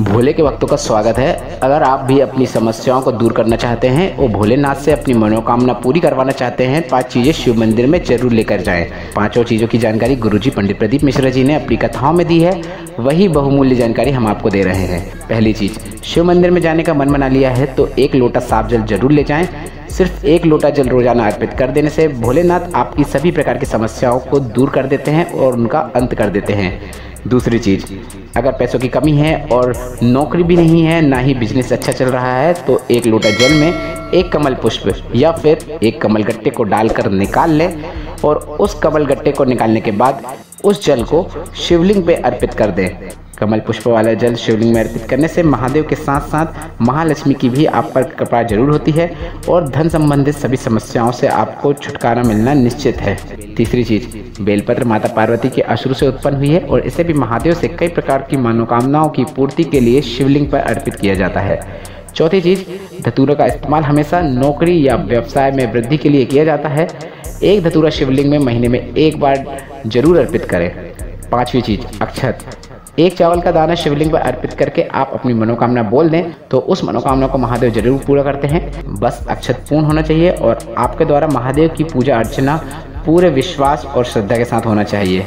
भोले के वक्तों का स्वागत है। अगर आप भी अपनी समस्याओं को दूर करना चाहते हैं और भोलेनाथ से अपनी मनोकामना पूरी करवाना चाहते हैं पाँच चीज़ें शिव मंदिर में ज़रूर लेकर जाएँ। पाँचों चीज़ों की जानकारी गुरुजी पंडित प्रदीप मिश्रा जी ने अपनी कथाओं में दी है। वही बहुमूल्य जानकारी हम आपको दे रहे हैं। पहली चीज़, शिव मंदिर में जाने का मन बना लिया है तो एक लोटा साफ़ जल ज़रूर ले जाएँ। सिर्फ़ एक लोटा जल रोज़ाना अर्पित कर देने से भोलेनाथ आपकी सभी प्रकार की समस्याओं को दूर कर देते हैं और उनका अंत कर देते हैं। दूसरी चीज़, अगर पैसों की कमी है और नौकरी भी नहीं है, ना ही बिज़नेस अच्छा चल रहा है तो एक लोटा जल में एक कमल पुष्प या फिर एक कमल गट्टे को डालकर निकाल लें और उस कमल गट्टे को निकालने के बाद उस जल को शिवलिंग पे अर्पित कर दें। कमल पुष्प वाला जल शिवलिंग में अर्पित करने से महादेव के साथ साथ महालक्ष्मी की भी आप पर कृपा ज़रूर होती है और धन संबंधित सभी समस्याओं से आपको छुटकारा मिलना निश्चित है। तीसरी चीज़, बेलपत्र माता पार्वती के अश्रु से उत्पन्न हुई है और इसे भी महादेव से कई प्रकार की मनोकामनाओं की पूर्ति के लिए शिवलिंग पर अर्पित किया जाता है। चौथी चीज़, धतूरा का इस्तेमाल हमेशा नौकरी या व्यवसाय में वृद्धि के लिए किया जाता है। एक धतूरा शिवलिंग में महीने में एक बार ज़रूर अर्पित करें। पांचवी चीज़, अक्षत। एक चावल का दाना शिवलिंग पर अर्पित करके आप अपनी मनोकामना बोल दें तो उस मनोकामना को महादेव ज़रूर पूरा करते हैं। बस अक्षत पूर्ण होना चाहिए और आपके द्वारा महादेव की पूजा अर्चना पूरे विश्वास और श्रद्धा के साथ होना चाहिए।